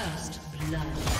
First blood.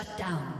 Shut down.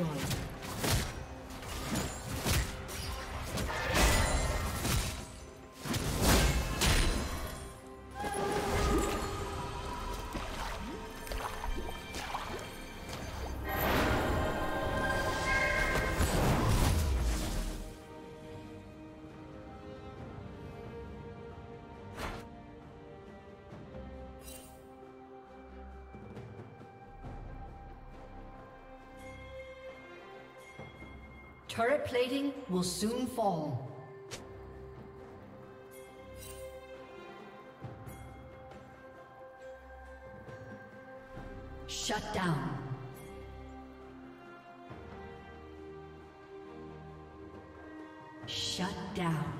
Destroyed. Turret plating will soon fall. Shut down. Shut down.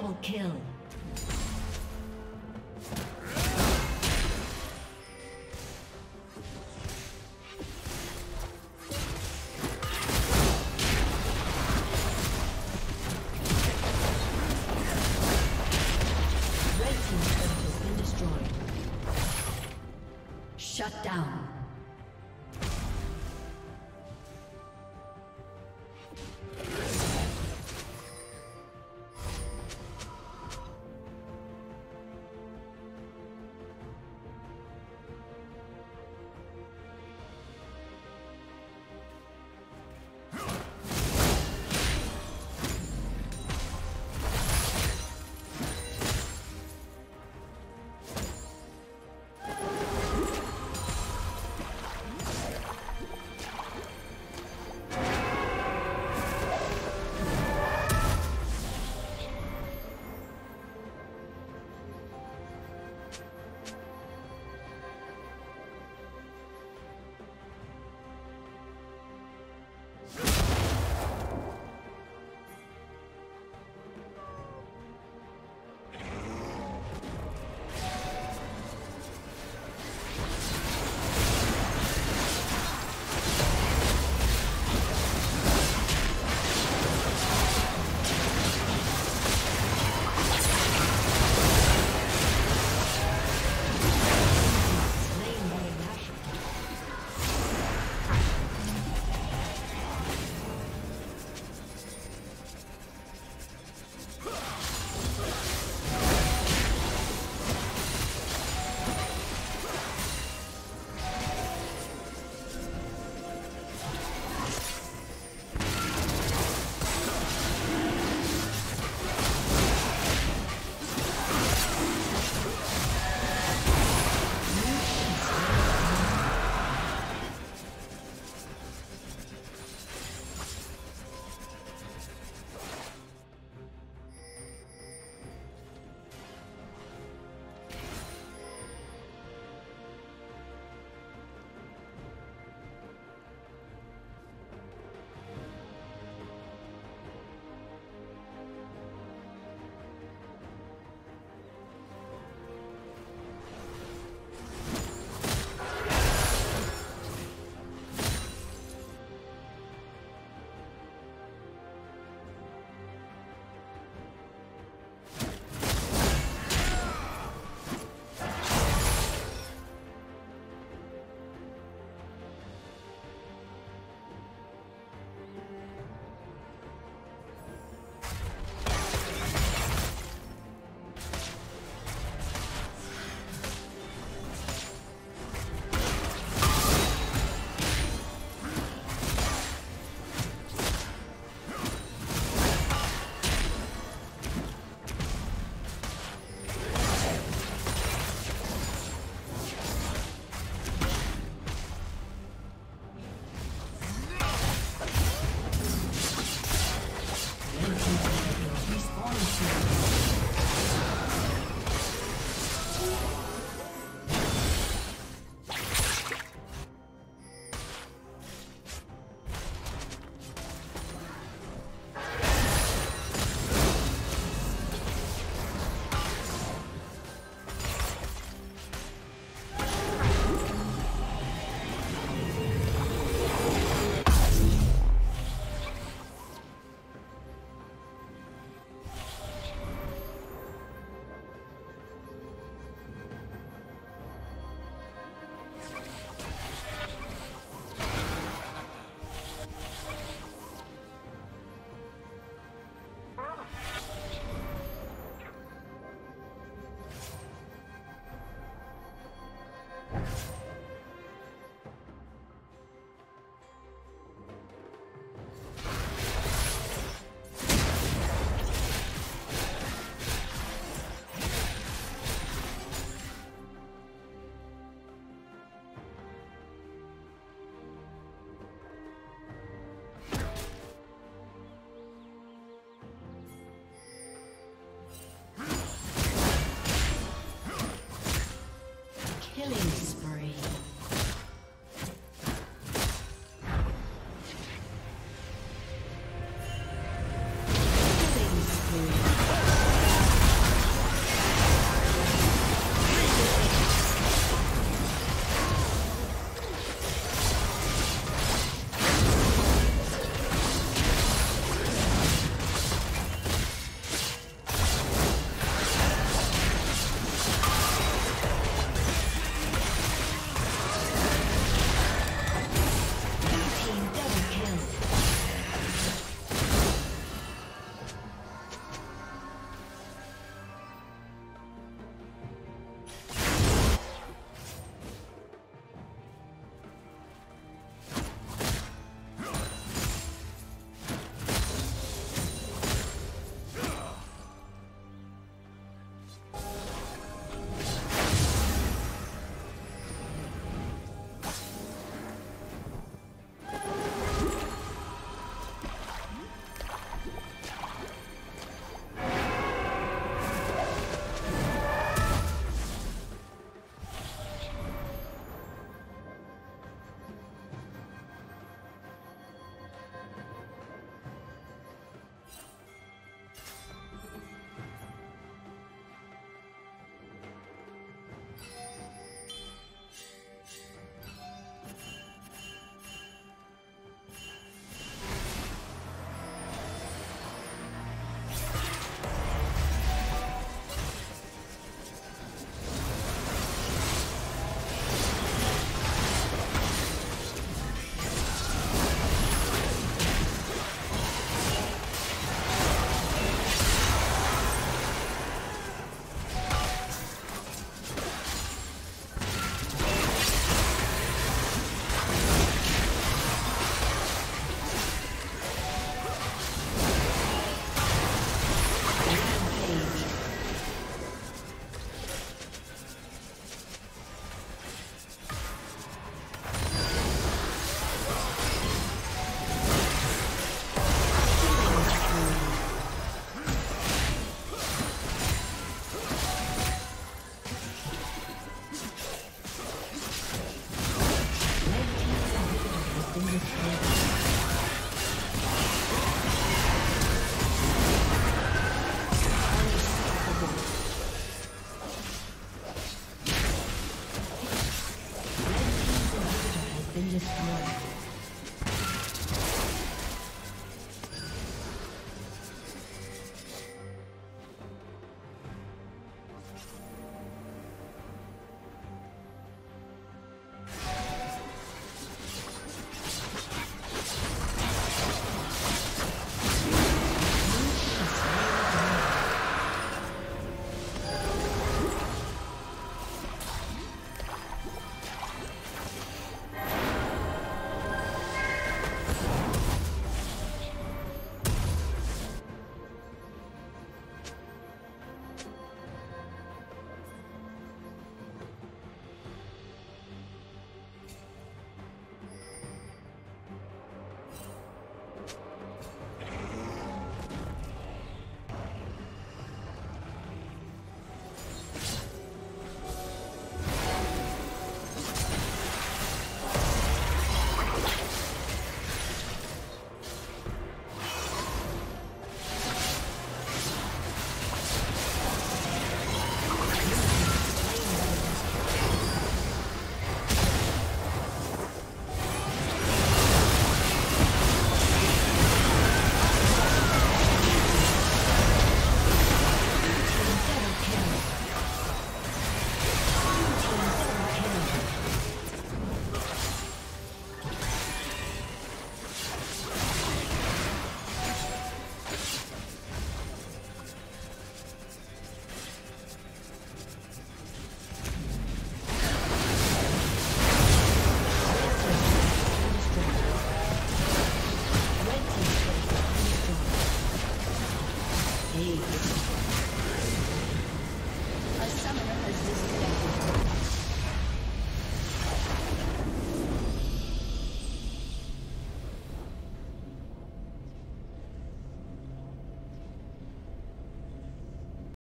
double kill.